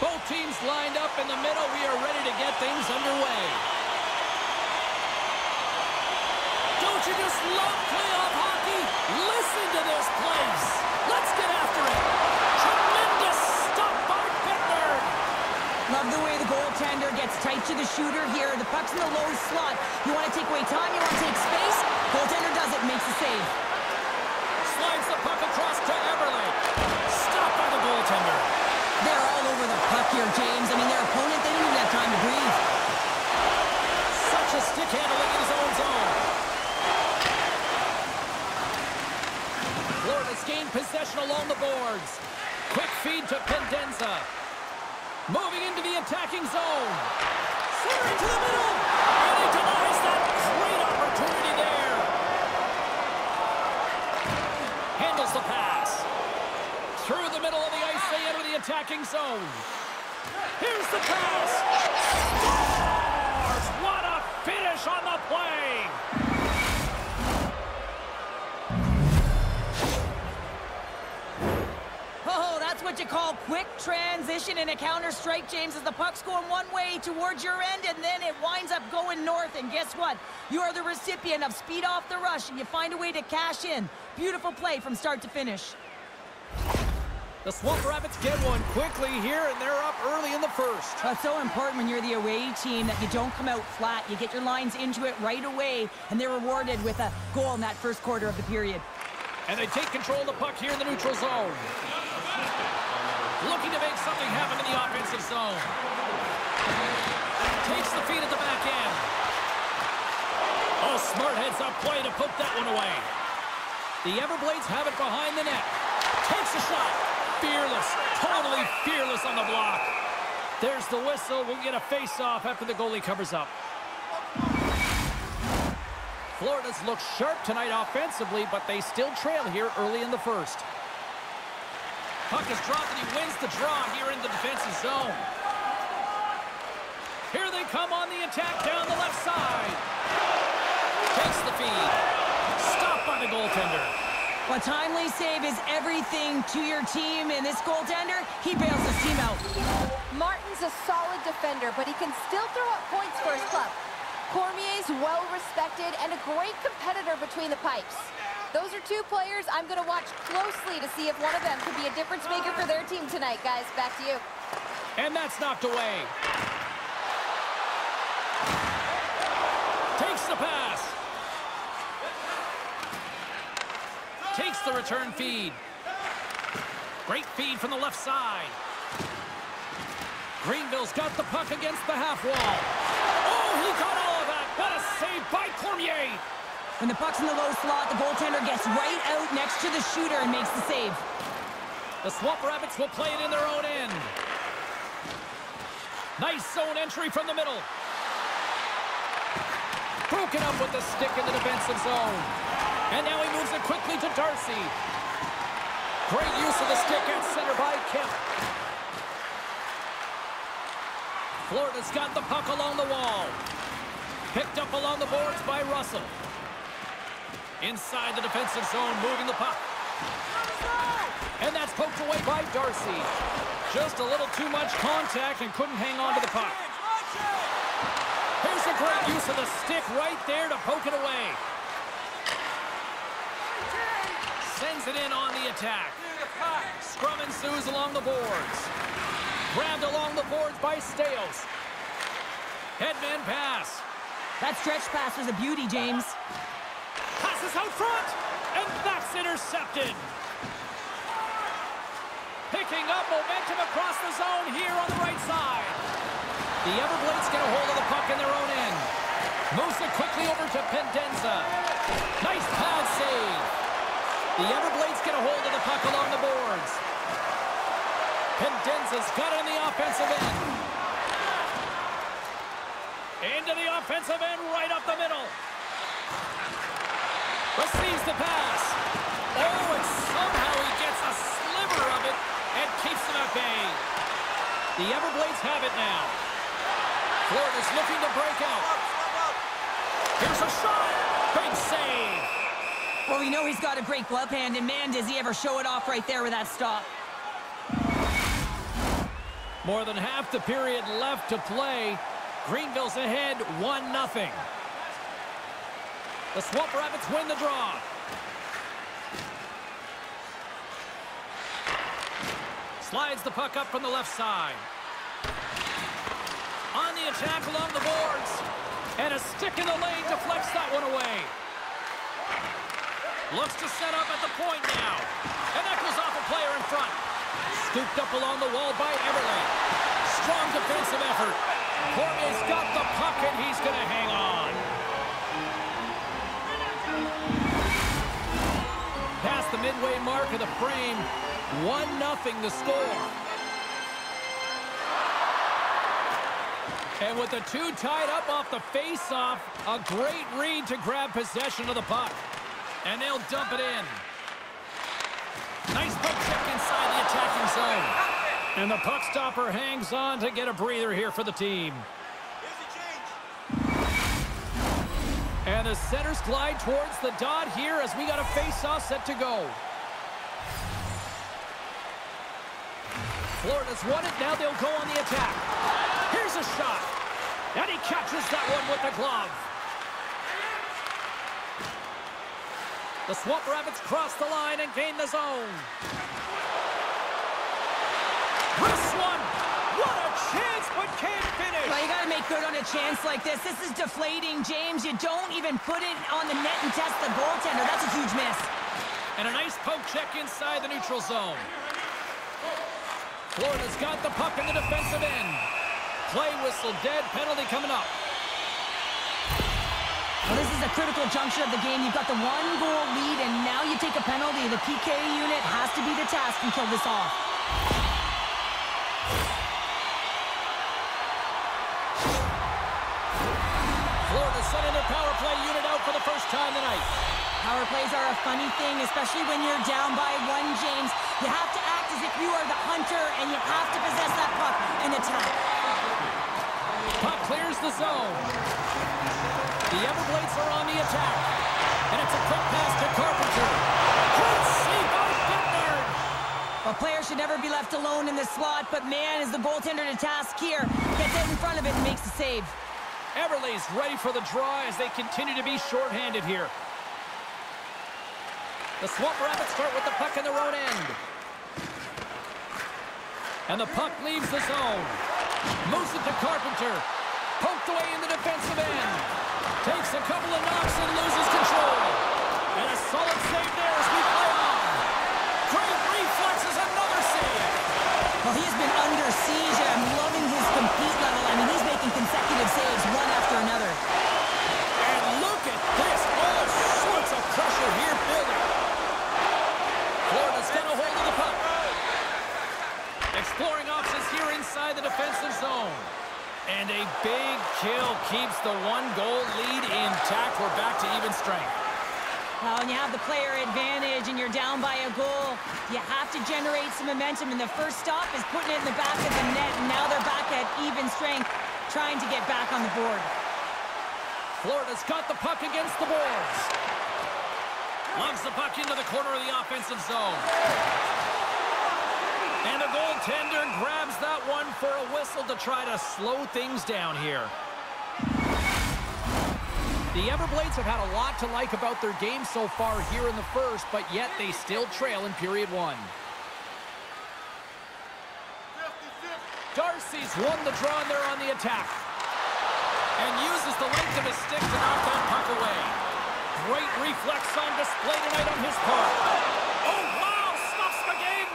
Both teams lined up in the middle. We are ready to get things underway. Don't you just love playoff hockey? Listen to this place. Let's get after it. Tremendous stop by Bittner. Love the way the goaltender gets tight to the shooter here. The puck's in the low slot. You want to take away time, you want to take space. Goaltender does it, makes the save. Slides the puck across to Everly. Stop by the goaltender. They're all over the puck here, James. I mean, their opponent, they didn't even have time to breathe. Such a stick handling in his own zone. Florida's gained possession along the boards. Quick feed to Pendenza. Moving into the attacking zone. Centering to the middle. And he denies that great opportunity there. Handles the pass. Through the middle of the ice, they enter the attacking zone. Here's the pass. Scores! What a finish on the play! Oh, that's what you call quick transition in a counter-strike, James, as the puck's going one way towards your end, and then it winds up going north, and guess what? You are the recipient of speed off the rush, and you find a way to cash in. Beautiful play from start to finish. The Swamp Rabbits get one quickly here, and they're up early in the first. That's so important when you're the away team that you don't come out flat. You get your lines into it right away, and they're rewarded with a goal in that first quarter of the period. And they take control of the puck here in the neutral zone. Looking to make something happen in the offensive zone. Takes the feed at the back end. Oh, smart heads up play to put that one away. The Everblades have it behind the net. Takes a shot. Fearless. Totally fearless on the block. There's the whistle. We'll get a face-off after the goalie covers up. Florida's looked sharp tonight offensively, but they still trail here early in the first. Puck is dropped and he wins the draw here in the defensive zone. Here they come on the attack down the left side. Takes the feed. Stopped by the goaltender. A timely save is everything to your team, and this goaltender, he bails his team out. Martin's a solid defender, but he can still throw up points for his club. Cormier's well-respected and a great competitor between the pipes. Those are two players I'm going to watch closely to see if one of them could be a difference maker for their team tonight, guys. Back to you. And that's knocked away. Takes the pass. Takes the return feed. Great feed from the left side. Greenville's got the puck against the half wall. Oh, he got all of that. What a save by Cormier. When the puck's in the low slot, the goaltender gets right out next to the shooter and makes the save. The Swamp Rabbits will play it in their own end. Nice zone entry from the middle. Broken up with the stick in the defensive zone. And now he moves it quickly to Darcy. Great use of the stick at center by Kemp. Florida's got the puck along the wall. Picked up along the boards by Russell. Inside the defensive zone, moving the puck. And that's poked away by Darcy. Just a little too much contact and couldn't hang on to the puck. Here's a great use of the stick right there to poke it away. It in on the attack. Scrum ensues along the boards. Grabbed along the boards by Stales. Headman pass. That stretch pass was a beauty, James. Passes out front, and that's intercepted. Picking up momentum across the zone here on the right side. The Everblades get a hold of the puck in their own end. Moves it quickly over to Pendenza. Nice pad save. The Everblades get a hold of the puck along the boards. Pendenza's got in the offensive end. Into the offensive end, right up the middle. Receives the pass. Oh, and somehow he gets a sliver of it and keeps it at bay. The Everblades have it now. Florida's looking to break out. Here's a shot. Big save. Well, we know he's got a great glove hand, and man, does he ever show it off right there with that stop. More than half the period left to play. Greenville's ahead 1-0. The Swamp Rabbits win the draw. Slides the puck up from the left side. On the attack along the boards. And a stick in the lane deflects that one away. Looks to set up at the point now. And that goes off a player in front. Scooped up along the wall by Everly. Strong defensive effort. Cormier's got the puck and he's going to hang on. Past the midway mark of the frame. 1-0 the score. And with the two tied up off the face-off, a great read to grab possession of the puck. And they'll dump it in. Nice puck check inside the attacking zone. And the puck stopper hangs on to get a breather here for the team. And the centers glide towards the dot here as we got a face-off set to go. Florida's won it. Now they'll go on the attack. Here's a shot. And he catches that one with the glove. The Swamp Rabbits cross the line and gain the zone. This one. What a chance, but can't finish. Well, you got to make good on a chance like this. This is deflating, James. You don't even put it on the net and test the goaltender. That's a huge miss. And a nice poke check inside the neutral zone. Florida's got the puck in the defensive end. Play whistle dead. Penalty coming up. Is a critical juncture of the game. You've got the one-goal lead, and now you take a penalty. The PK unit has to be the task and kill this off. Florida sending their power play unit out for the first time tonight. Power plays are a funny thing, especially when you're down by one, James. You have to act as if you are the hunter, and you have to possess that puck and attack. Puck clears the zone. The Everblades are on the attack. And it's a quick pass to Carpenter. Great save by. A player should never be left alone in this slot, but man, is the goaltender to task here. Gets it in front of it and makes the save. Everly's ready for the draw as they continue to be shorthanded here. The Swamp Rabbits start with the puck in their own end. And the puck leaves the zone. Moves it to Carpenter. Poked away in the defensive end. Takes a couple of knocks and loses control. And a solid save there as we play on. Great reflexes, another save. Well, he has been under siege. I'm loving his compete level. I mean, he's making consecutive saves, one after another. And look at this. All sorts of pressure here building. Florida's got a hold of the puck. Exploring options here inside the defensive zone. And a big kill keeps the one-goal lead intact. We're back to even strength. Well, when you have the player advantage and you're down by a goal, you have to generate some momentum. And the first stop is putting it in the back of the net. And now they're back at even strength, trying to get back on the board. Florida's got the puck against the boards. Lugs the puck into the corner of the offensive zone. And the goaltender grabs that one for a whistle to try to slow things down here. The Everblades have had a lot to like about their game so far here in the first, but yet they still trail in period one. Darcy's won the draw and they're on the attack. And uses the length of his stick to knock that puck away. Great reflex on display tonight on his part. Oh, wow! Stops the game!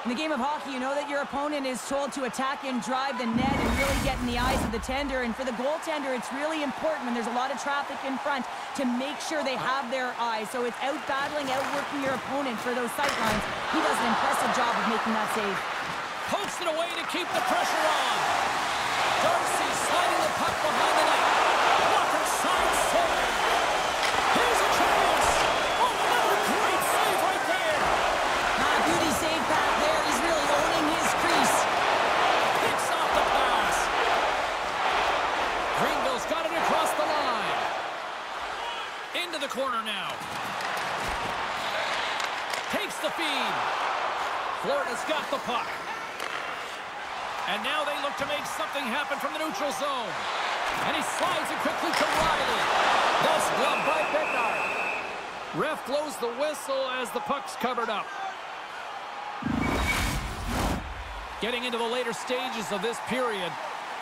In the game of hockey, you know that your opponent is told to attack and drive the net and really get in the eyes of the tender. And for the goaltender, it's really important when there's a lot of traffic in front to make sure they have their eyes. So it's out battling, outworking your opponent for those sight lines. He does an impressive job of making that save. Pokes it away to keep the pressure on. Darcy sliding the puck behind the net. Walker side save. Here's a chance. Oh, another great save right there. Ah, beauty save back there. He's really owning his crease. Picks off the pass. Greenville's got it across the line. Into the corner now. Takes the feed. Florida's got the puck. And now they look to make something happen from the neutral zone. And he slides it quickly to Riley. That's gloved by Bednar. Ref blows the whistle as the puck's covered up. Getting into the later stages of this period,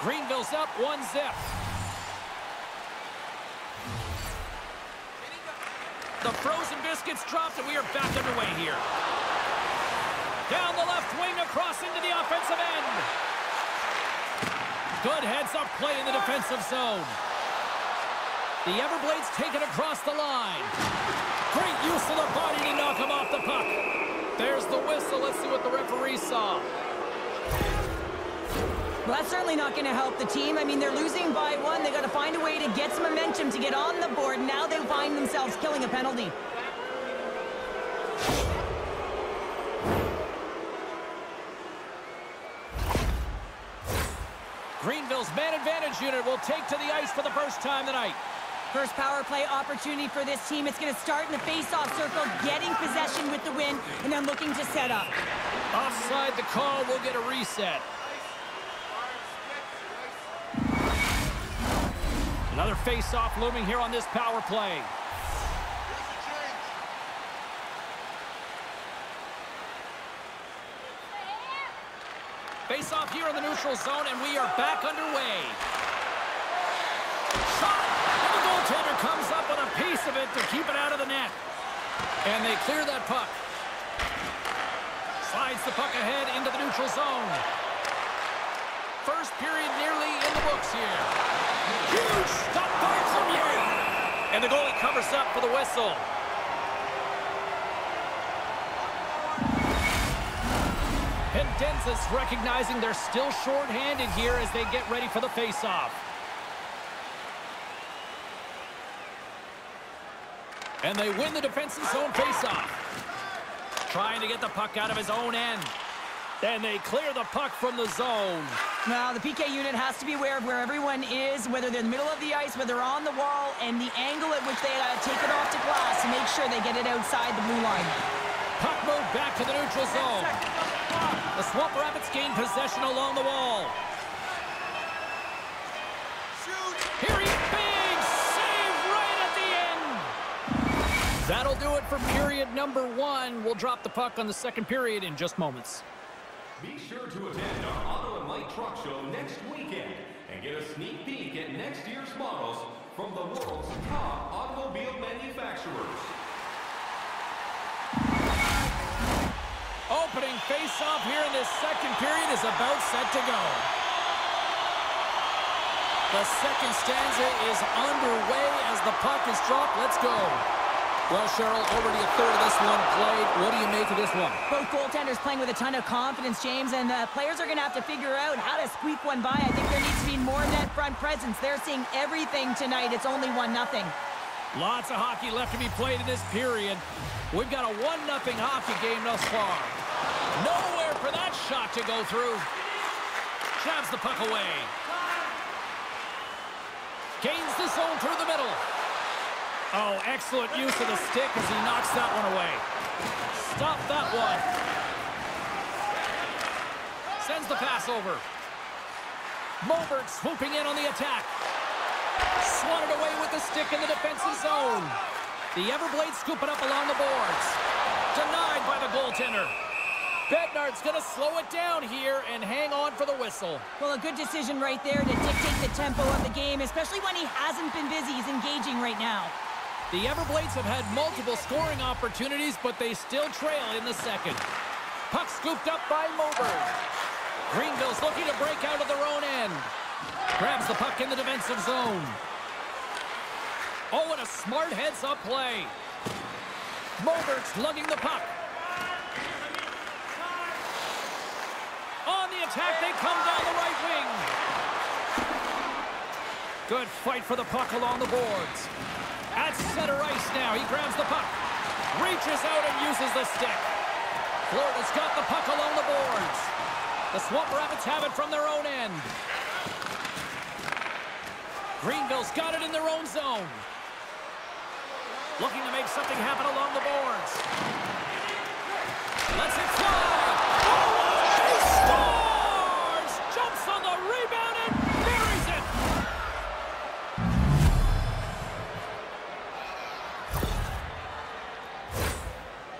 Greenville's up one zip. The frozen biscuits dropped, and we are back underway here. Down the left wing, across into the offensive end. Good heads-up play in the defensive zone. The Everblades take it across the line. Great use of the body to knock him off the puck. There's the whistle. Let's see what the referee saw. Well, that's certainly not going to help the team. I mean, they're losing by one. they got to find a way to get some momentum to get on the board. Now they find themselves killing a penalty. Greenville's man advantage unit will take to the ice for the first time tonight. First power play opportunity for this team. It's going to start in the face-off circle, getting possession with the win, and then looking to set up. Offside the call, we'll get a reset. Another face-off looming here on this power play. Face-off here in the neutral zone, and we are back underway. Shot! And the goaltender comes up with a piece of it to keep it out of the net. And they clear that puck. Slides the puck ahead into the neutral zone. First period nearly in the books here. Huge stop by Cormier. And the goalie covers up for the whistle. Pendenzas recognizing they're still short-handed here as they get ready for the face-off. And they win the defensive zone face-off. Trying to get the puck out of his own end. And they clear the puck from the zone. Now, the PK unit has to be aware of where everyone is, whether they're in the middle of the ice, whether they're on the wall, and the angle at which they uh, take it off to glass to make sure they get it outside the blue line. Puck moved back to the neutral zone. The Swamp Rabbits gain possession along the wall. Here he big save right at the end. That'll do it for period number one. We'll drop the puck on the second period in just moments. Be sure to attend our Auto and Light Truck Show next weekend and get a sneak peek at next year's models from the world's top automobile manufacturers. Opening face-off here in this second period is about set to go. The second stanza is underway as the puck is dropped. Let's go. Well, Cheryl, already a third of this one played. What do you make of this one? Both goaltenders playing with a ton of confidence, James, and the players are going to have to figure out how to squeak one by. I think there needs to be more net front presence. They're seeing everything tonight. It's only one nothing. Lots of hockey left to be played in this period. We've got a one nothing hockey game thus far. Nowhere for that shot to go through. Jabs the puck away. Gains the zone through the middle. Oh, excellent use of the stick as he knocks that one away. Stop that one. Sends the pass over. Moberg swooping in on the attack. Swatted away with the stick in the defensive zone. The Everblades scoop it up along the boards. Denied by the goaltender. Bednar's going to slow it down here and hang on for the whistle. Well, a good decision right there to dictate the tempo of the game, especially when he hasn't been busy. He's engaging right now. The Everblades have had multiple scoring opportunities, but they still trail in the second. Puck scooped up by Moberg. Greenville's looking to break out of their own end. Grabs the puck in the defensive zone. Oh, and a smart heads-up play. Moberg's lugging the puck. On the attack, they come down the right wing. Good fight for the puck along the boards. At center ice now. He grabs the puck. Reaches out and uses the stick. Florida's got the puck along the boards. The Swamp Rabbits have it from their own end. Greenville's got it in their own zone. Looking to make something happen along the boards. Let's it fly.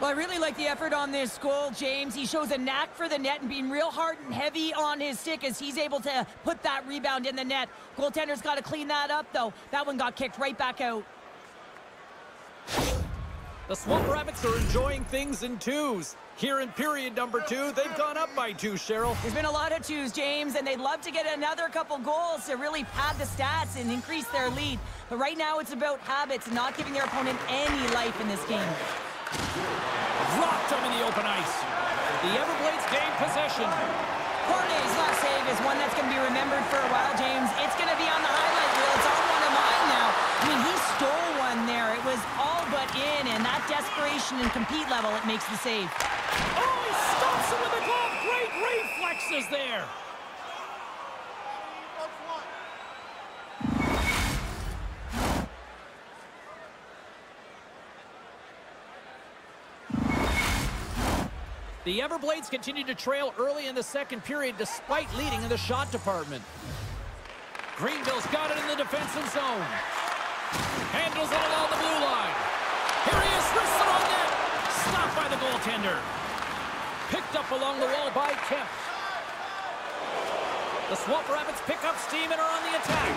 Well, I really like the effort on this goal, James. He shows a knack for the net and being real hard and heavy on his stick as he's able to put that rebound in the net. Goaltender's got to clean that up, though. That one got kicked right back out. The Swamp Rabbits are enjoying things in twos. Here in period number two, they've gone up by two, Cheryl. There's been a lot of twos, James, and they'd love to get another couple goals to really pad the stats and increase their lead. But right now, it's about habits and not giving their opponent any life in this game. Dropped him in the open ice. The Everblades gain possession. Cormier's last save is one that's going to be remembered for a while, James. It's going to be on the highlight reel. It's on one of mine now. I mean, he stole one there. It was all but in, and that desperation and compete level, it makes the save. Oh, he stops him with the glove. Great reflexes there. The Everblades continue to trail early in the second period despite leading in the shot department. Greenville's got it in the defensive zone. Handles it along the blue line. Here he is, wrists it on net. Stopped by the goaltender. Picked up along the wall by Kemp. The Swamp Rabbits pick up steam and are on the attack.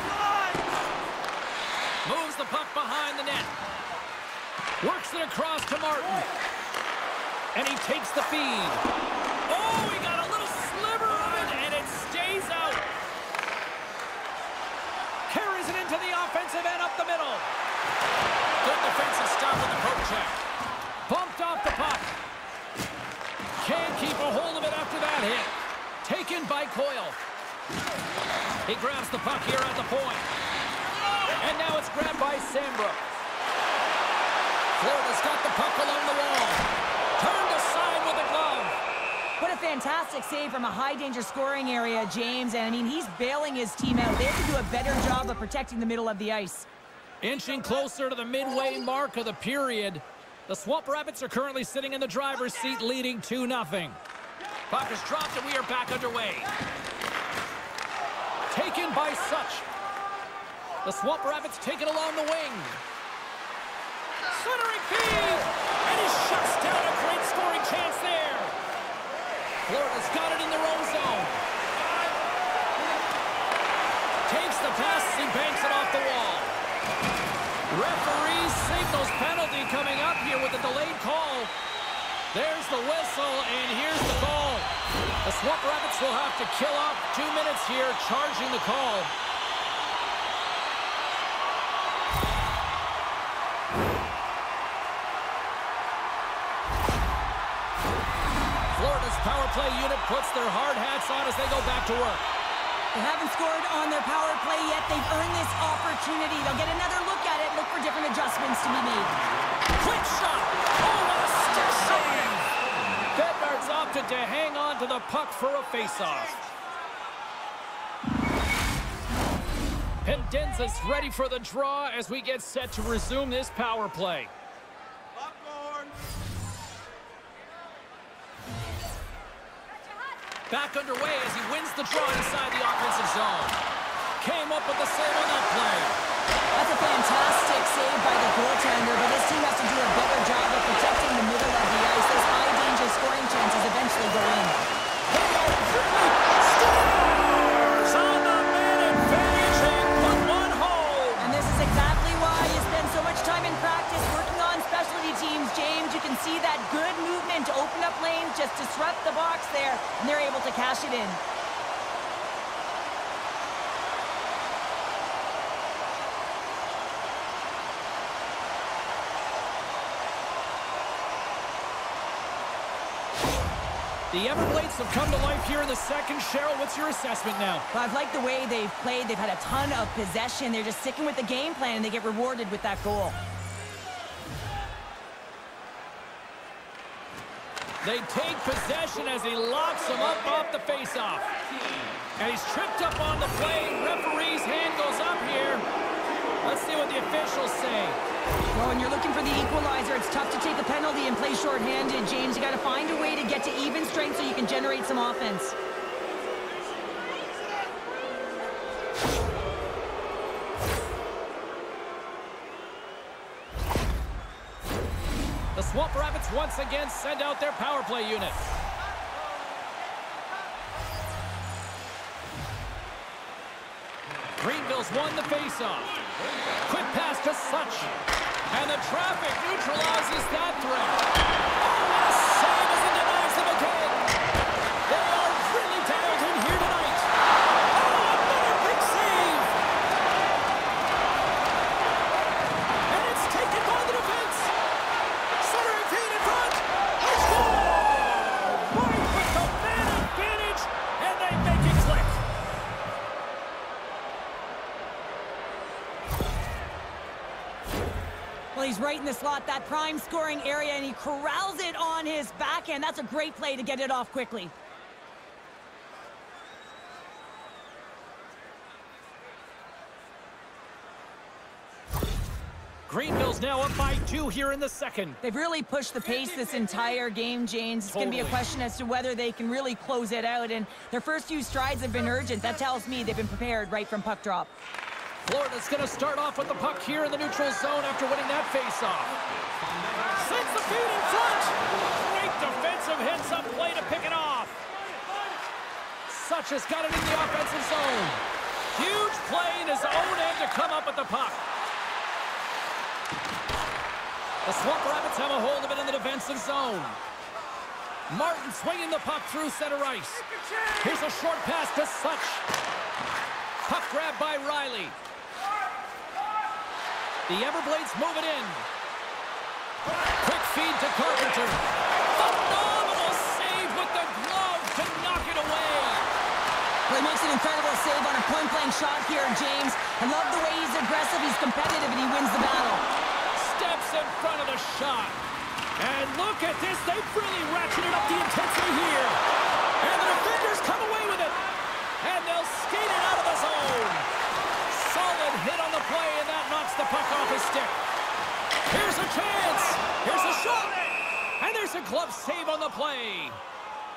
Moves the puck behind the net. Works it across to Martin. And he takes the feed. Oh, he got a little sliver of it, and it stays out. Carries it into the offensive end up the middle. Good defensive stop with the poke check. Bumped off the puck. Can't keep a hold of it after that hit. Taken by Coyle. He grabs the puck here at the point. And now it's grabbed by Sambrook. Florida's got the puck along the wall. Turned aside with a glove. What a fantastic save from a high-danger scoring area, James. And, I mean, he's bailing his team out. They have to do a better job of protecting the middle of the ice. Inching closer to the midway mark of the period. The Swamp Rabbits are currently sitting in the driver's seat leading 2-0. Puck is dropped and we are back underway. Taken by Such. The Swamp Rabbits take it along the wing. Centering feed! And he shuts down a great scoring chance there. Florida's got it in their own zone. Takes the pass as he banks it off the wall. Referee signals penalty coming up here with a delayed call. There's the whistle, and here's the call. The Swamp Rabbits will have to kill off two minutes here, charging the call. Unit puts their hard hats on as they go back to work. They haven't scored on their power play yet. They've earned this opportunity. They'll get another look at it, look for different adjustments to be made. Quick shot! Oh, what a stick save! Bednar's opted to hang on to the puck for a faceoff. Pendenza's ready for the draw as we get set to resume this power play. Back underway as he wins the draw inside the offensive zone. Came up with the save on that play. That's a fantastic save by the goaltender, but his team has to do a better job of protecting the middle of the ice. Those high-danger scoring chances eventually go in. Scores on the minute finishing, put one home. And this is exactly why you spend so much time in practice working on specialty teams, James. You can see that good movement to open up lanes, just disrupt the box there, and they're able to cash it in. The Everblades have come to life here in the second. Cheryl, what's your assessment now? But I've liked the way they've played. They've had a ton of possession. They're just sticking with the game plan, and they get rewarded with that goal. They take possession as he locks him up off the faceoff. And he's tripped up on the play. Referee's hand goes up here. Let's see what the officials say. Well, when you're looking for the equalizer, it's tough to take a penalty and play shorthanded, James. You got to find a way to get to even strength so you can generate some offense. Swamp Rabbits once again send out their power play unit. Greenville's won the faceoff. Quick pass to Such. And the traffic neutralizes that threat. The slot, that prime scoring area, and he corrals it on his backhand. That's a great play to get it off quickly. Greenville's now up by two here in the second. They've really pushed the pace this entire game, James. It's going to be a question as to whether they can really close it out, and their first few strides have been urgent. That tells me they've been prepared right from puck drop. Florida's going to start off with the puck here in the neutral zone after winning that faceoff. Sends the feed in front. Great defensive hits up play to pick it off. Such has got it in the offensive zone. Huge play in his own end to come up with the puck. The Swamp Rabbits have a hold of it in the defensive zone. Martin swinging the puck through center ice. Here's a short pass to Such. Puck grab by Riley. The Everblades move it in. Quick feed to Carpenter. Phenomenal save with the glove to knock it away. Well, he makes an incredible save on a point-blank shot here, James. I love the way he's aggressive, he's competitive, and he wins the battle. Steps in front of the shot. And look at this. They've really ratcheted up the intensity here. And the defenders come away with it. And they'll skate it out of the zone. Solid hit on the play, and that knocks the puck off his stick. Here's a chance. Here's a shot. And there's a glove save on the play.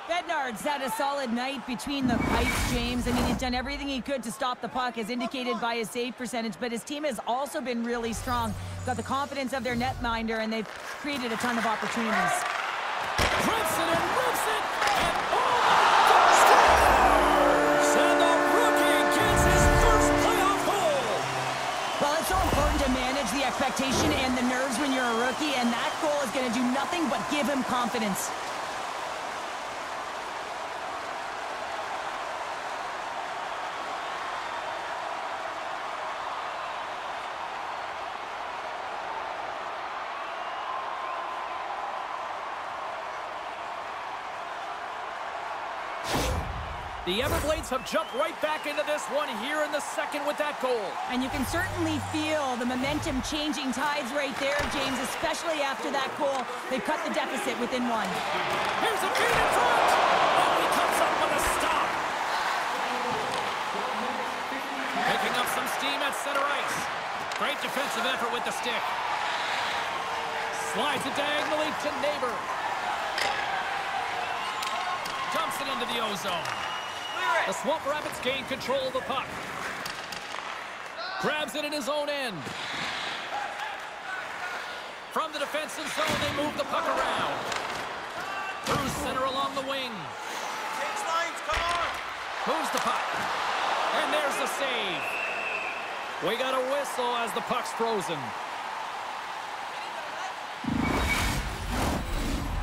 Bednar's had a solid night between the pipes, James. I mean, he's done everything he could to stop the puck, as indicated by his save percentage, but his team has also been really strong. Got the confidence of their netminder, and they've created a ton of opportunities. Crimson and rips it. And expectation and the nerves when you're a rookie, and that goal is going to do nothing but give him confidence. The Everblades have jumped right back into this one here in the second with that goal. And you can certainly feel the momentum changing tides right there, James, especially after that goal. They've cut the deficit within one. Here's a feed in front. Oh, he comes up with a stop. Picking up some steam at center ice. Great defensive effort with the stick. Slides it diagonally to Neighbor. Dumps it into the ozone. The Swamp Rabbits gain control of the puck. Grabs it in his own end. From the defensive zone, they move the puck around. Through center along the wing. Change lines, come on! Moves the puck. And there's the save. We got a whistle as the puck's frozen.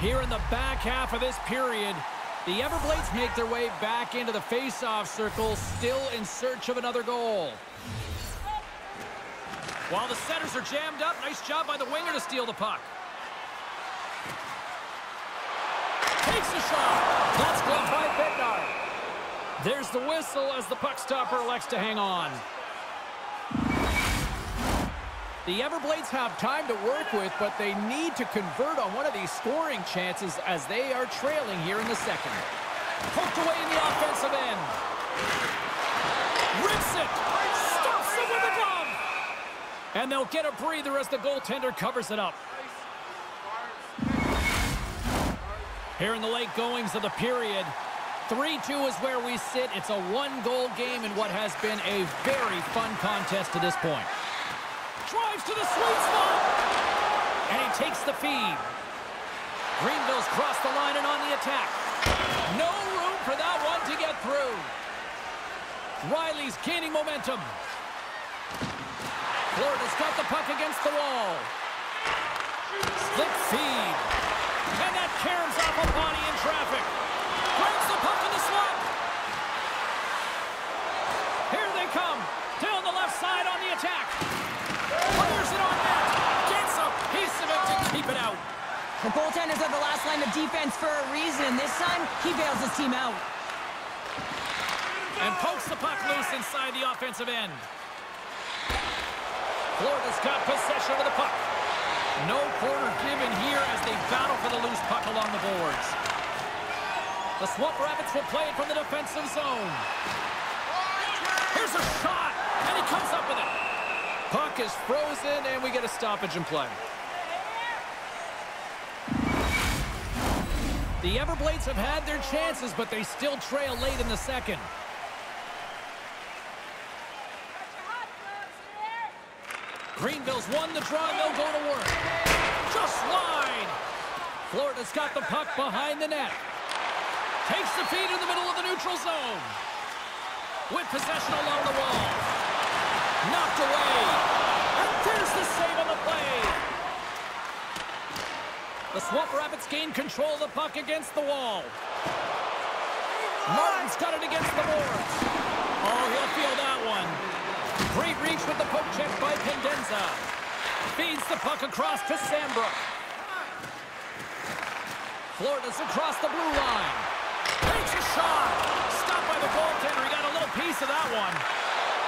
Here in the back half of this period, the Everblades make their way back into the face-off circle, still in search of another goal. While the centers are jammed up, nice job by the winger to steal the puck. Takes a shot. That's gloved by Bednar. There's the whistle as the puck stopper elects to hang on. The Everblades have time to work with, but they need to convert on one of these scoring chances as they are trailing here in the second. Poked away in the offensive end. Rips it. Stops it with a glove. And they'll get a breather as the goaltender covers it up. Here in the late goings of the period, 3-2 is where we sit. It's a one-goal game in what has been a very fun contest to this point. Drives to the sweet spot. And he takes the feed. Greenville's crossed the line and on the attack. No room for that one to get through. Riley's gaining momentum. Florida's got the puck against the wall. Slip feed. And that caroms off a body in traffic. Brings the puck in the slot. Here they come. Down the left side on the attack. The goaltenders are the last line of defense for a reason. And this time, he bails his team out. And pokes the puck loose inside the offensive end. Florida's got possession of the puck. No quarter given here as they battle for the loose puck along the boards. The Swamp Rabbits will play it from the defensive zone. Here's a shot, and he comes up with it. Puck is frozen, and we get a stoppage in play. The Everblades have had their chances, but they still trail late in the second. Greenville's won the draw, they'll go to work. Just wide. Florida's got the puck behind the net. Takes the feed in the middle of the neutral zone. With possession along the wall. Knocked away. And there's the save the play. The Swamp Rabbits gain control of the puck against the wall. Martin's got it against the boards. Oh, he'll feel that one. Great reach with the poke check by Pendenza. Feeds the puck across to Sambrook. Florida's across the blue line. Takes a shot. Stopped by the goaltender. He got a little piece of that one.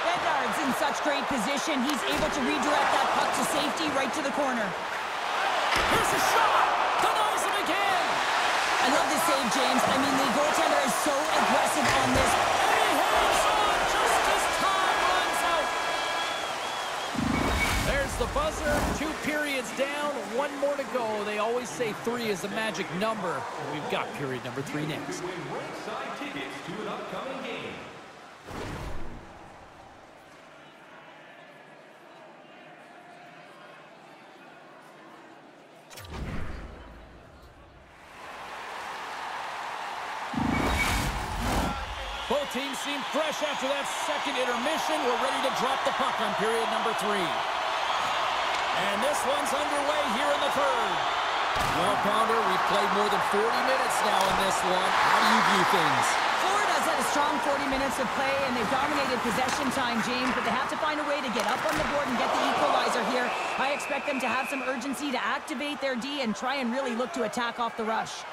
Bednar's in such great position, he's able to redirect that puck to safety right to the corner. Here's a shot. Denies him again. I love save, James. I mean, the goaltender is so aggressive on this. And he hangs on just as time runs out. There's the buzzer. Two periods down. One more to go. They always say three is the magic number. We've got period number three next. Win ringside tickets to an upcoming game. Both teams seem fresh after that second intermission. We're ready to drop the puck on period number three. And this one's underway here in the third. Well, Pounder, we've played more than 40 minutes now in this one. How do you view things? Florida's had a strong 40 minutes of play, and they've dominated possession time, James, but they have to find a way to get up on the board and get the equalizer here. I expect them to have some urgency to activate their D and try and really look to attack off the rush.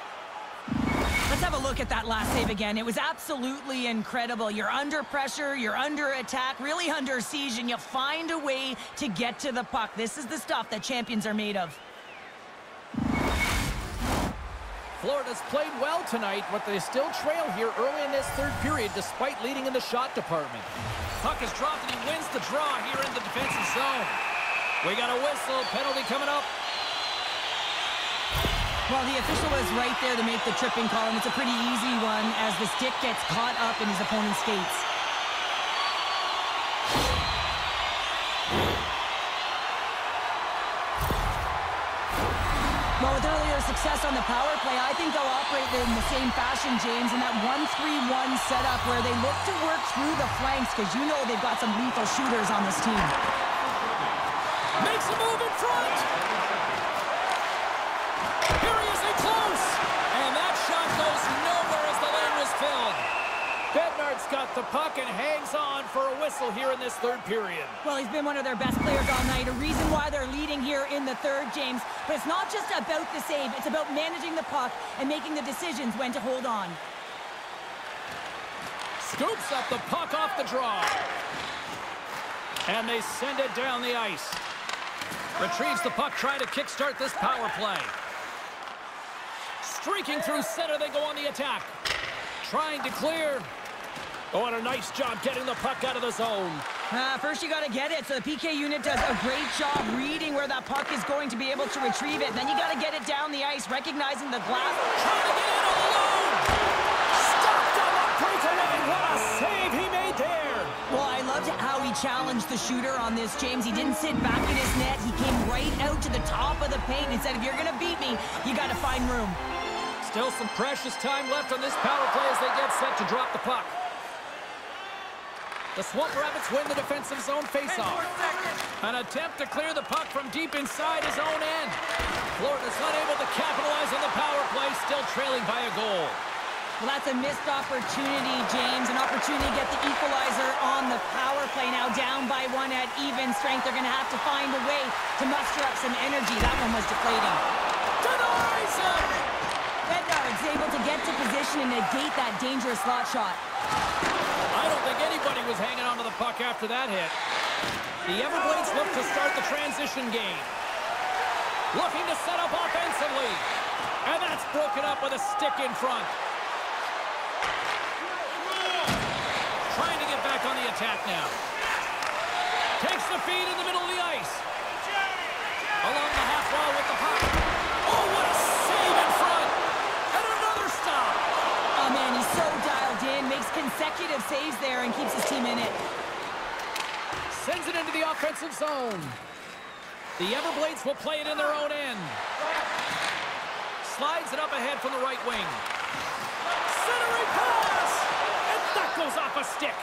Let's have a look at that last save again. It was absolutely incredible. You're under pressure, you're under attack, really under siege, and you find a way to get to the puck. This is the stuff that champions are made of. Florida's played well tonight, but they still trail here early in this third period despite leading in the shot department. Puck is dropped and he wins the draw here in the defensive zone. We got a whistle, penalty coming up. Well, the official was right there to make the tripping call, and it's a pretty easy one as the stick gets caught up in his opponent's skates. Well, with earlier success on the power play, I think they'll operate in the same fashion, James, in that 1-3-1 setup where they look to work through the flanks because you know they've got some lethal shooters on this team. Makes a move in front. Bednar's got the puck and hangs on for a whistle here in this third period. Well, he's been one of their best players all night. A reason why they're leading here in the third, James. But it's not just about the save. It's about managing the puck and making the decisions when to hold on. Scoops up the puck off the draw. And they send it down the ice. Retrieves the puck, trying to kickstart this power play. Streaking through center, they go on the attack. Trying to clear. Oh, and a nice job getting the puck out of the zone. Uh, first, you got to get it. So the PK unit does a great job reading where that puck is going to be able to retrieve it. Then you got to get it down the ice, recognizing the glass. Trying to get in alone. Stopped on that breakaway. What a save he made there. Well, I loved how he challenged the shooter on this, James. He didn't sit back in his net. He came right out to the top of the paint and said, if you're going to beat me, you got to find room. Still some precious time left on this power play as they get set to drop the puck. The Swamp Rabbits win the defensive zone faceoff. An attempt to clear the puck from deep inside his own end. Florida's unable to capitalize on the power play, still trailing by a goal. Well, that's a missed opportunity, James. An opportunity to get the equalizer on the power play. Now down by one at even strength. They're going to have to find a way to muster up some energy. That one was deflating. Denies him! Able to get to position and negate that dangerous slot shot. I don't think anybody was hanging onto the puck after that hit. The Everblades look to start the transition game. Looking to set up offensively. And that's broken up with a stick in front. Trying to get back on the attack now. Takes the feed in the middle of the ice. Along the half wall with the puck. Oh, what a save in front. And another stop. Oh, man, he's so dialed in. Makes consecutive saves there and keeps his team in it. Sends it into the offensive zone. The Everblades will play it in their own end. Slides it up ahead from the right wing. Centering pass! And that goes off a stick.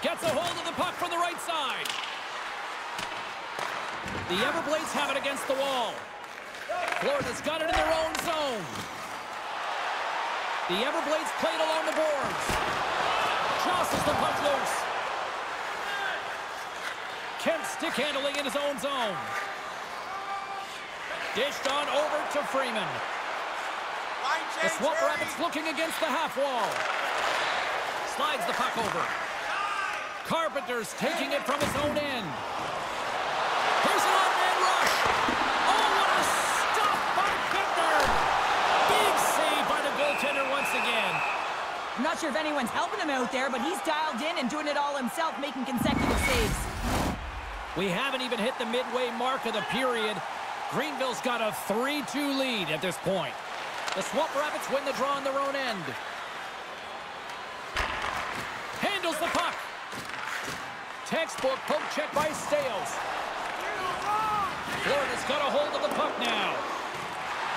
Gets a hold of the puck from the right side. The Everblades have it against the wall. Florida's got it in their own zone. The Everblades played along the boards. Jostles the puck loose. Kemp stick handling in his own zone. Dished on over to Freeman. The Swamp. Rabbits looking against the half wall. Slides the puck over. Carpenter's taking it from his own end. Here's an on-man rush. Oh, what a stop by Bittner. Big save by the goaltender once again. Not sure if anyone's helping him out there, but he's dialed in and doing it all himself, making consecutive saves. We haven't even hit the midway mark of the period. Greenville's got a 3-2 lead at this point. The Swamp Rabbits win the draw on their own end. Handles the puck. Textbook poke check by Stales. Florida's got a hold of the puck now.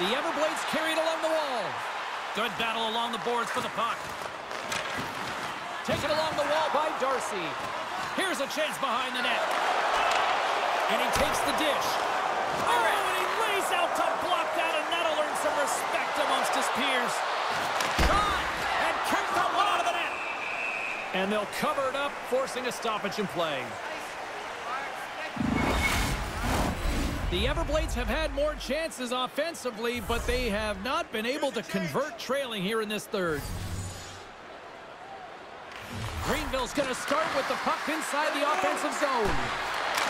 The Everblades carried along the wall. Good battle along the boards for the puck. Taken along the wall by Darcy. Here's a chance behind the net. And he takes the dish. Oh, and he lays out to block that, and that'll earn some respect amongst his peers. Shot! And Kemp got one out of the net. And they'll cover it up, forcing a stoppage in play. The Everblades have had more chances offensively, but they have not been able to convert trailing here in this third. Greenville's going to start with the puck inside the offensive zone.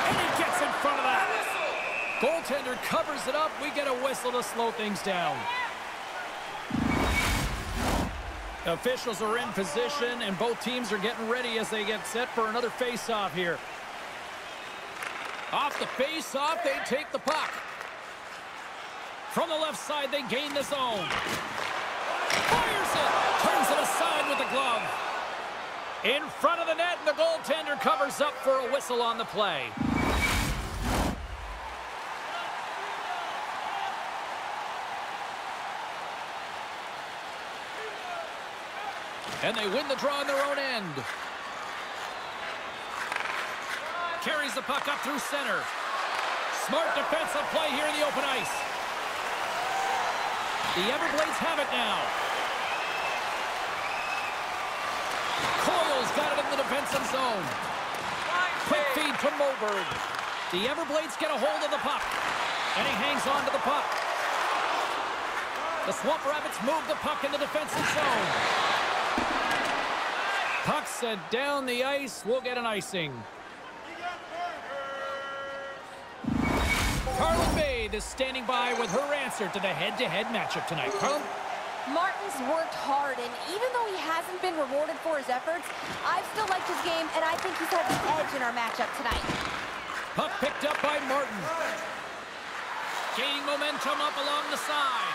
And he gets in front of that. Goaltender covers it up. We get a whistle to slow things down. Officials are in position, and both teams are getting ready as they get set for another face-off here. Off the face-off, they take the puck. From the left side, they gain the zone. Fires it! Turns it aside with the glove. In front of the net, and the goaltender covers up for a whistle on the play. And they win the draw on their own end. Carries the puck up through center. Smart defensive play here in the open ice. The Everblades have it now. Coyle's got it in the defensive zone. Quick feed to Moberg. The Everblades get a hold of the puck. And he hangs on to the puck. The Swamp Rabbits move the puck in the defensive zone. Puck sent down the ice. We'll get an icing. Carlin Bade is standing by with her answer to the head-to-head matchup tonight. Carlin? Martin's worked hard, and even though he hasn't been rewarded for his efforts, I've still liked his game, and I think he's had the edge in our matchup tonight. Puck picked up by Martin. Gaining momentum up along the side.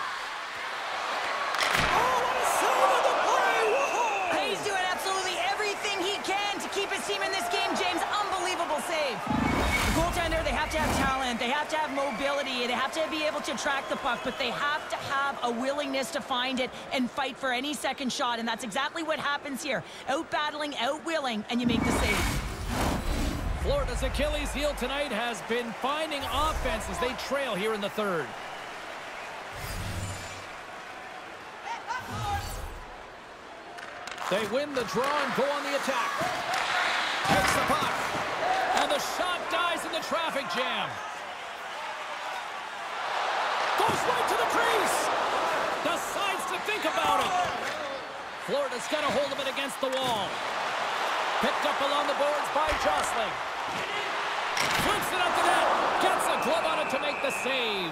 Oh, what a save of the play! Whoa! He's doing absolutely everything he can to keep his team in They have to have talent, they have to have mobility. They have to be able to track the puck, but they have to have a willingness to find it and fight for any second shot, and that's exactly what happens here. Out-battling, out-willing, and you make the save. Florida's Achilles heel tonight has been finding offense as they trail here in the third. They win the draw and go on the attack. Takes the puck. And the shot dies in the traffic jam. Goes right to the crease. Decides to think about it. Florida's got a hold of it against the wall. Picked up along the boards by Jostling. Flips it up the net. Gets a glove on it to make the save.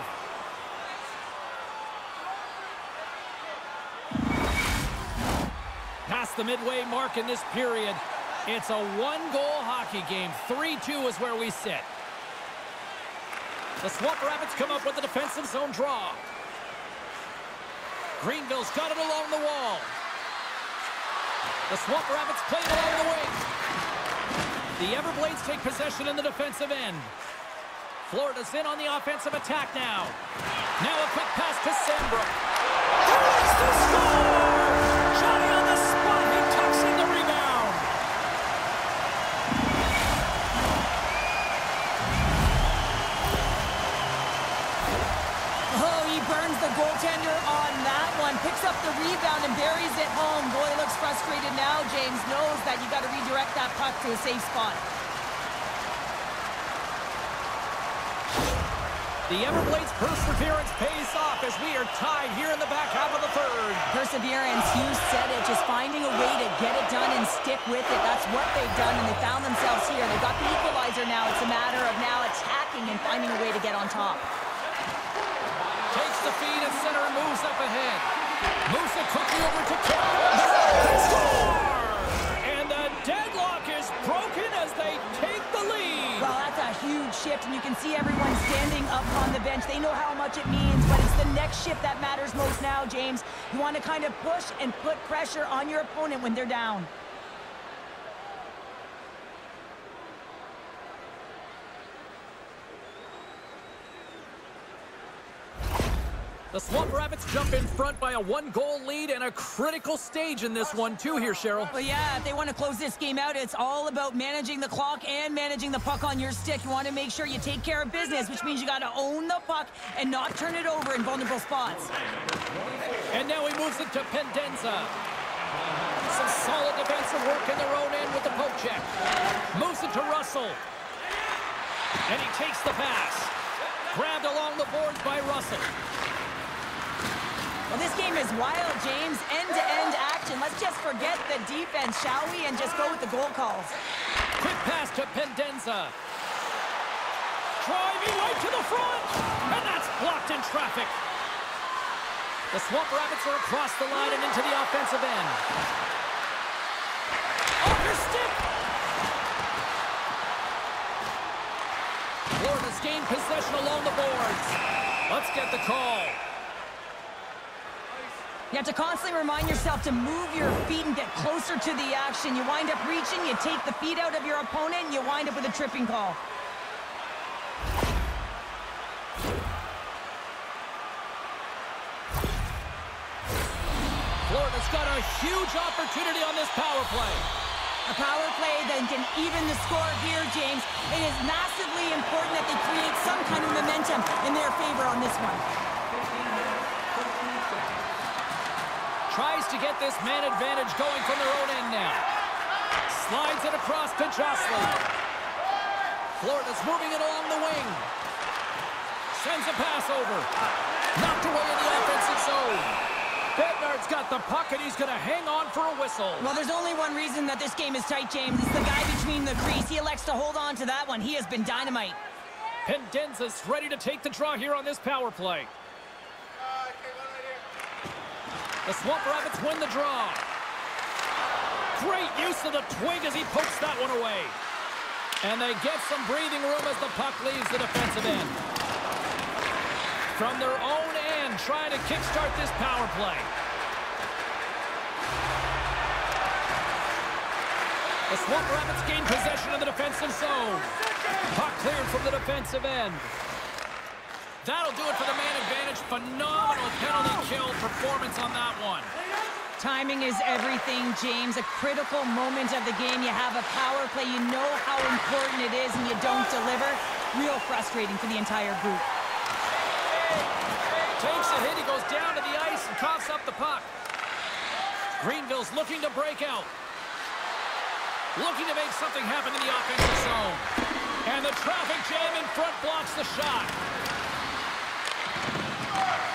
Past the midway mark in this period. It's a one-goal hockey game. 3-2 is where we sit. The Swamp Rabbits come up with a defensive zone draw. Greenville's got it along the wall. The Swamp Rabbits play it along the wing. The Everblades take possession in the defensive end. Florida's in on the offensive attack now. Now a quick pass to Sandbrook. The Everblades' perseverance pays off as we are tied here in the back half of the third. Perseverance, you said it, just finding a way to get it done and stick with it. That's what they've done, and they found themselves here. They've got the equalizer now. It's a matter of now attacking and finding a way to get on top. Takes the feed at center and moves up ahead. Moves it quickly over to Carroll. They score! Huge shift, and you can see everyone standing up on the bench. They know how much it means, but it's the next shift that matters most now, James. You want to kind of push and put pressure on your opponent when they're down. The Swamp Rabbits jump in front by a one-goal lead and a critical stage in this one, too, here, Cheryl. Well, yeah, if they want to close this game out, it's all about managing the clock and managing the puck on your stick. You want to make sure you take care of business, which means you got to own the puck and not turn it over in vulnerable spots. And now he moves it to Pendenza. Some solid defensive work in their own end with the poke check. Moves it to Russell. And he takes the pass. Grabbed along the boards by Russell. Well, this game is wild, James. End-to-end action. Let's just forget the defense, shall we, and just go with the goal calls. Quick pass to Pendenza. Driving right to the front. And that's blocked in traffic. The Swamp Rabbits are across the line and into the offensive end. Off your stick. Florida's gained possession along the boards. Let's get the call. You have to constantly remind yourself to move your feet and get closer to the action. You wind up reaching, you take the feet out of your opponent, and you wind up with a tripping call. Florida's got a huge opportunity on this power play. A power play that can even the score here, James. It is massively important that they create some kind of momentum in their favor on this one. Tries to get this man advantage going from their own end now. Slides it across to Jocelyn. Florida's moving it along the wing. Sends a pass over. Knocked away in the offensive zone. Bednar's got the puck, and he's going to hang on for a whistle. Well, there's only one reason that this game is tight, James. It's the guy between the crease. He elects to hold on to that one. He has been dynamite. Pendenza's ready to take the draw here on this power play. The Swamp Rabbits win the draw. Great use of the twig as he pokes that one away. And they get some breathing room as the puck leaves the defensive end. From their own end, trying to kickstart this power play. The Swamp Rabbits gain possession of the defensive zone. Puck cleared from the defensive end. That'll do it for the man advantage. Phenomenal penalty kill performance on that one. Timing is everything, James. A critical moment of the game. You have a power play. You know how important it is, and you don't deliver. Real frustrating for the entire group. Takes a hit. He goes down to the ice and coughs up the puck. Greenville's looking to break out. Looking to make something happen in the offensive zone. And the traffic jam in front blocks the shot. Handles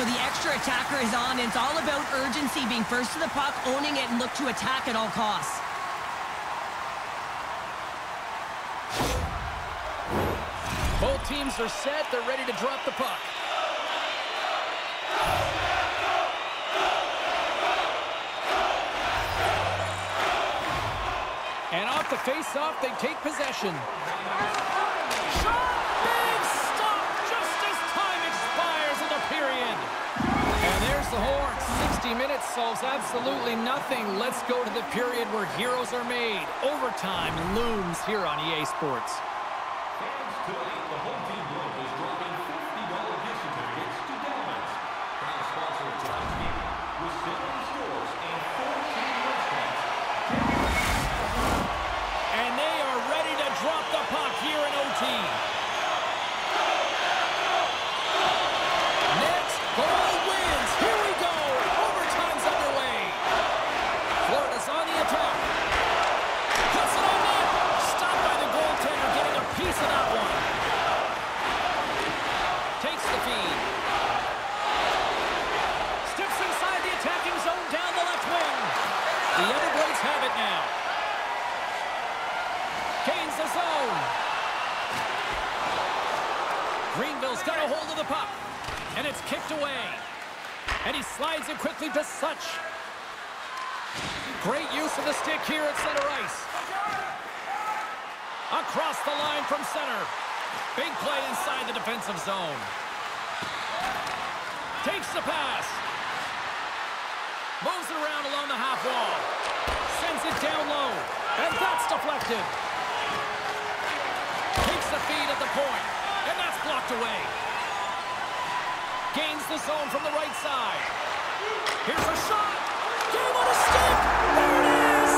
so the extra attacker is on, and it's all about urgency, being first to the puck, owning it, and look to attack at all costs. Both teams are set. They're ready to drop the puck. And off the face-off, they take possession. Solves absolutely nothing. Let's go to the period where heroes are made. Overtime looms here on EA Sports. Fans tonight, the home team Blue is dropping $50 gift certificates to Delmans. Proud sponsor of tonight's game with 70 stores and 14 restaurants. And they are ready to drop the puck here in OT. Next, goal wins. Here we go. Overtime's underway. Florida's on the attack. Puts it on net. Stopped by the goaltender, getting a piece of that one. Takes the feed. Steps inside the attacking zone down the left wing. The Everblades have it now. Gains the zone. Greenville's got a hold of the puck. And it's kicked away. And he slides it quickly to Such. Great use of the stick here at center ice. Across the line from center. Big play inside the defensive zone. Takes the pass. Moves it around along the half wall. Sends it down low. And that's deflected. Takes the feed at the point. And that's blocked away. Gains the zone from the right side. Here's a shot. Game on a stick. There it is.